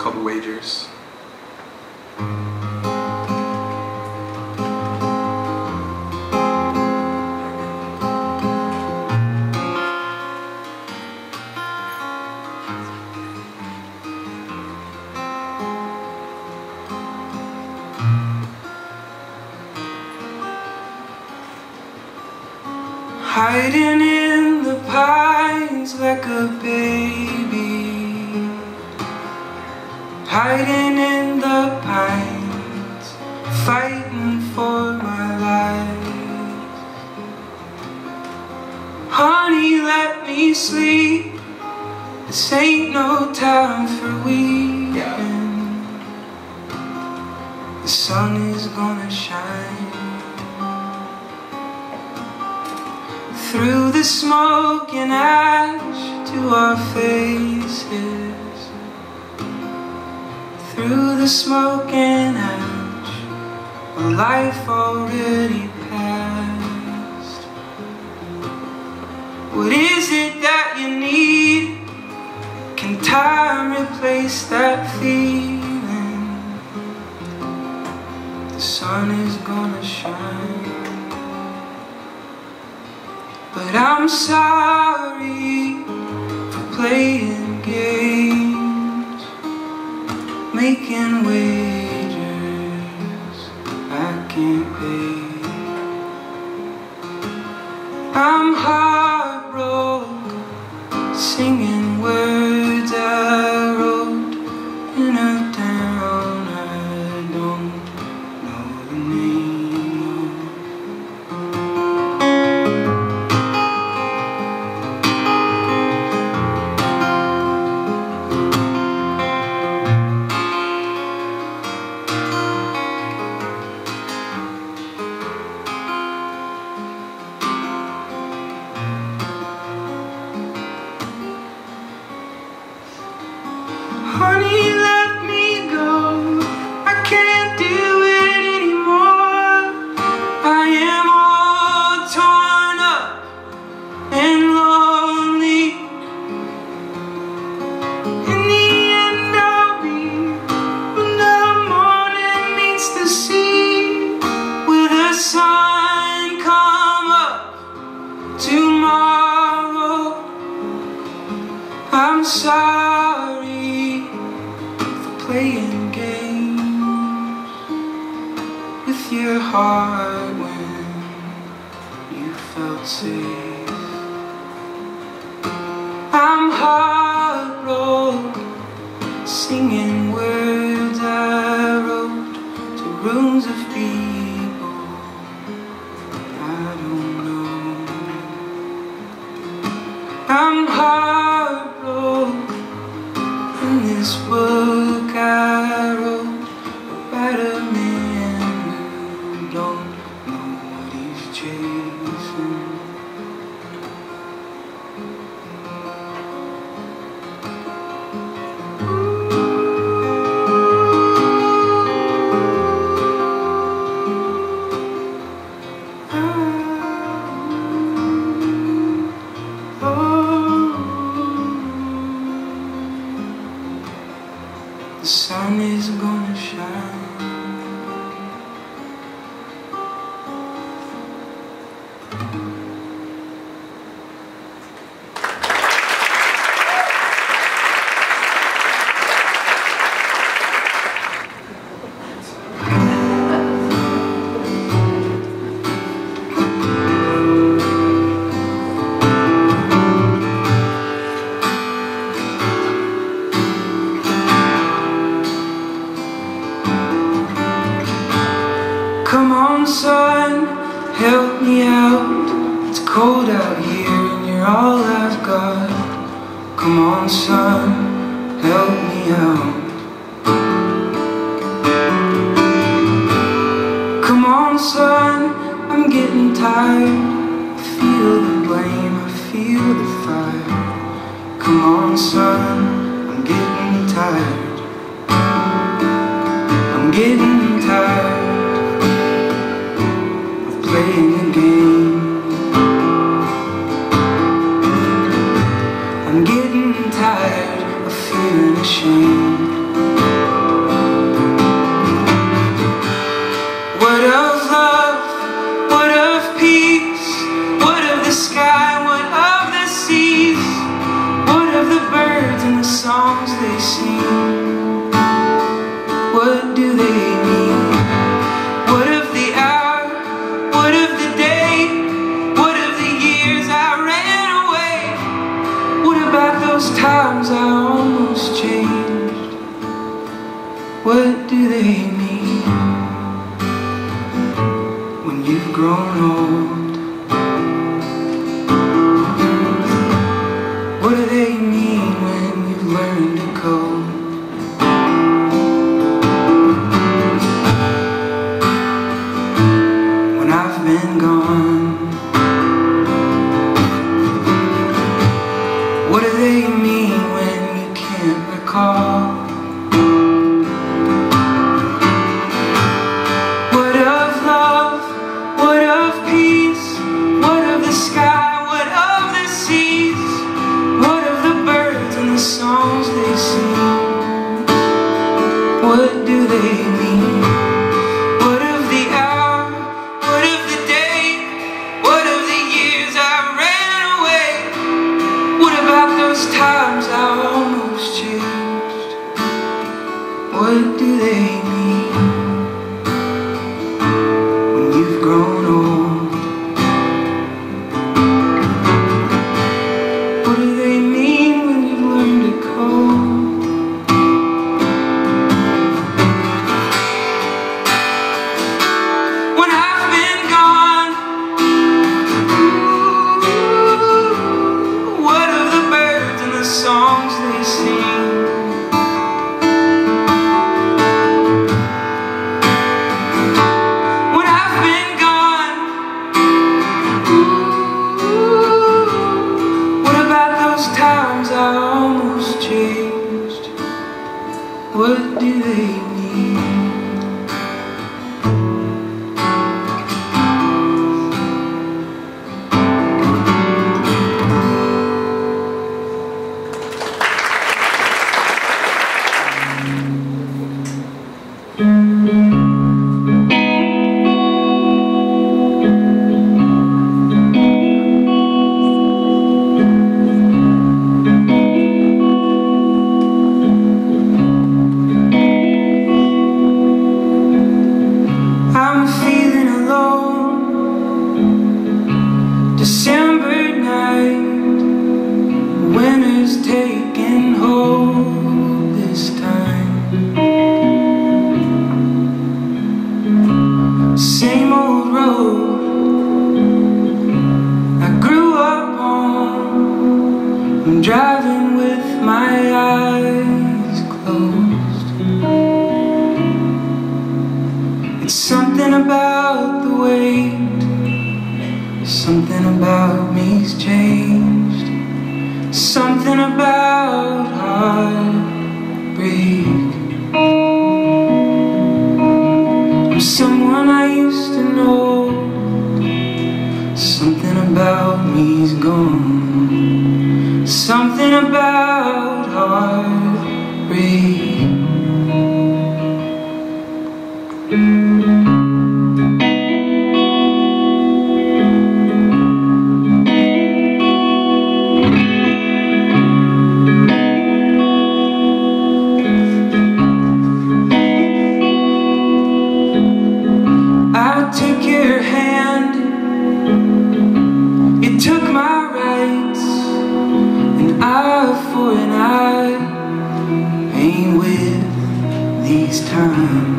called Wagers. Hiding in the pines like a baby Hiding in the pines Fighting for my life. Honey, let me sleep. This ain't no time for weeping. The sun is gonna shine. Through the smoke and ash to our faces Through the smoke and ash A life already passed What is it that you need? Can time replace that feeling? The sun is gonna shine but I'm sorry making wagers I'm heartbroken, singing words I wrote to rooms of people I don't know. I'm heartbroken in this book Come on, son, help me out. It's cold out here and you're all I've got. Come on, son, help me out. Come on, son, I'm getting tired. I feel the blame, I feel the fire. Come on, son, I'm getting tired. I'm getting those times I almost changed. What do they mean When you've grown old? You. songs they sing. These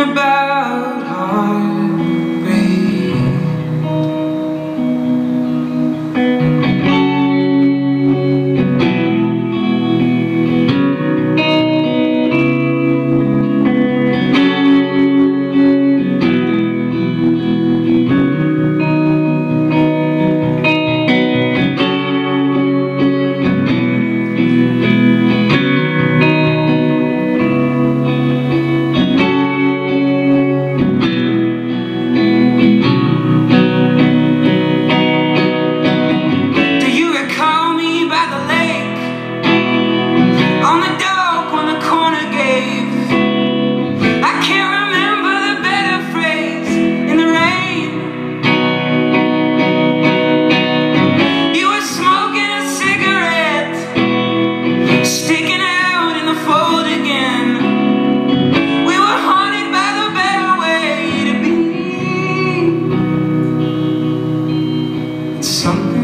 about me's something